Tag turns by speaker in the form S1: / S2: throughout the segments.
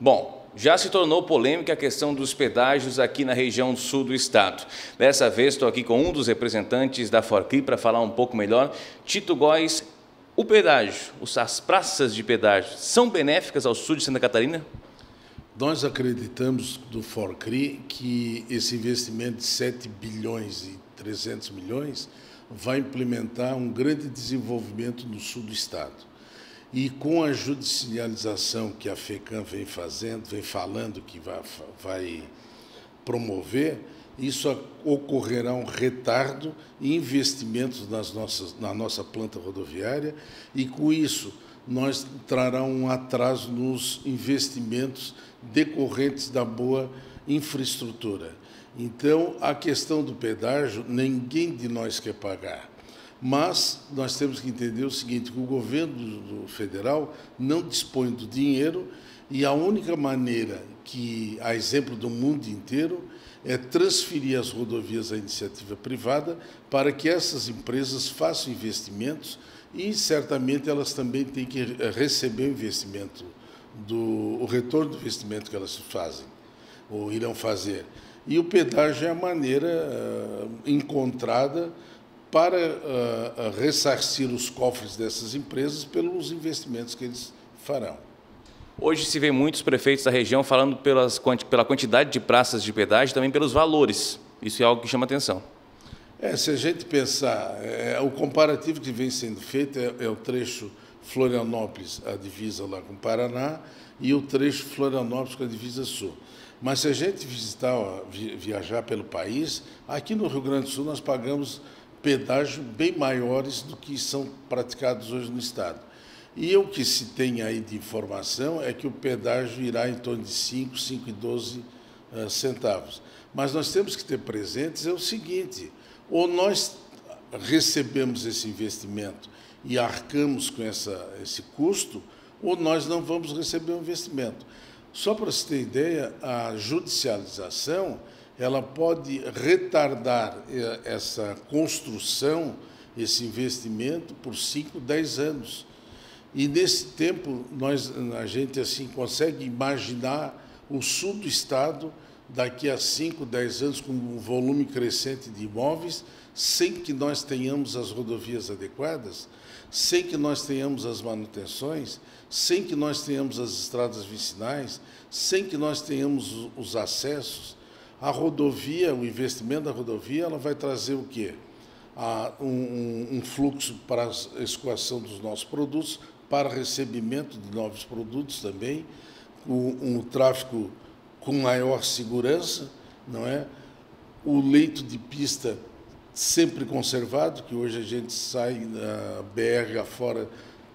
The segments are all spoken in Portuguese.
S1: Bom, já se tornou polêmica a questão dos pedágios aqui na região sul do estado. Dessa vez estou aqui com um dos representantes da Forcri para falar um pouco melhor. Tito Góes, o pedágio, as praças de pedágio, são benéficas ao sul de Santa Catarina?
S2: Nós acreditamos do Forcri que esse investimento de 7 bilhões e 300 milhões vai implementar um grande desenvolvimento no sul do estado. E com a judicialização que a FECAM vem fazendo, vem falando que vai, vai promover, isso ocorrerá um retardo em investimentos nas nossas, na nossa planta rodoviária e, com isso, nós trará um atraso nos investimentos decorrentes da boa infraestrutura. Então, a questão do pedágio, ninguém de nós quer pagar. Mas nós temos que entender o seguinte, que o governo federal não dispõe do dinheiro e a única maneira que, a exemplo do mundo inteiro, é transferir as rodovias à iniciativa privada para que essas empresas façam investimentos e certamente elas também têm que receber o investimento do o retorno do investimento que elas fazem ou irão fazer. E o pedágio é a maneira uh, encontrada para uh, ressarcir os cofres dessas empresas pelos investimentos que eles farão.
S1: Hoje se vê muitos prefeitos da região falando pelas, pela quantidade de praças de pedágio e também pelos valores. Isso é algo que chama atenção.
S2: É, se a gente pensar, é, o comparativo que vem sendo feito é, é, o trecho Florianópolis, a divisa lá com o Paraná, e o trecho Florianópolis com a divisa sul. Mas se a gente visitar, viajar pelo país, aqui no Rio Grande do Sul nós pagamos pedágio bem maiores do que são praticados hoje no Estado. E o que se tem aí de informação é que o pedágio irá em torno de 5, 5,12 uh, centavos. Mas nós temos que ter presentes é o seguinte, ou nós recebemos esse investimento e arcamos com essa, esse custo, ou nós não vamos receber o investimento. Só para você ter ideia, a judicialização ela pode retardar eh, essa construção, esse investimento por 5, 10 anos. E nesse tempo nós a gente assim consegue imaginar o sul do estado daqui a 5, 10 anos com um volume crescente de imóveis, sem que nós tenhamos as rodovias adequadas, sem que nós tenhamos as manutenções, sem que nós tenhamos as estradas vicinais, sem que nós tenhamos os acessos, a rodovia, o investimento da rodovia, ela vai trazer o quê? Um, um, fluxo para a escoação dos nossos produtos, para recebimento de novos produtos também, um, um tráfego com maior segurança, não é? O leito de pista sempre conservado, que hoje a gente sai da BR afora,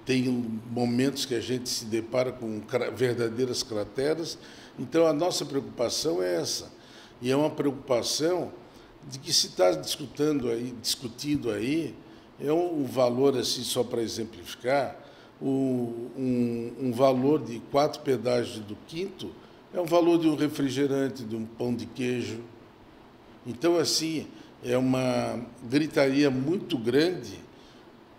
S2: tem momentos que a gente se depara com verdadeiras crateras. Então a nossa preocupação é essa e é uma preocupação de que se está discutindo aí, discutindo aí é um valor, assim, só para exemplificar, um, um, um, valor de quatro pedágios do quinto é um valor de um refrigerante, de um pão de queijo. Então, assim, é uma gritaria muito grande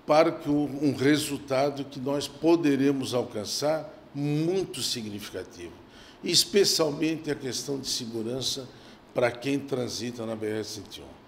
S2: para que um resultado que nós poderemos alcançar muito significativo, especialmente a questão de segurança para quem transita na BR-101.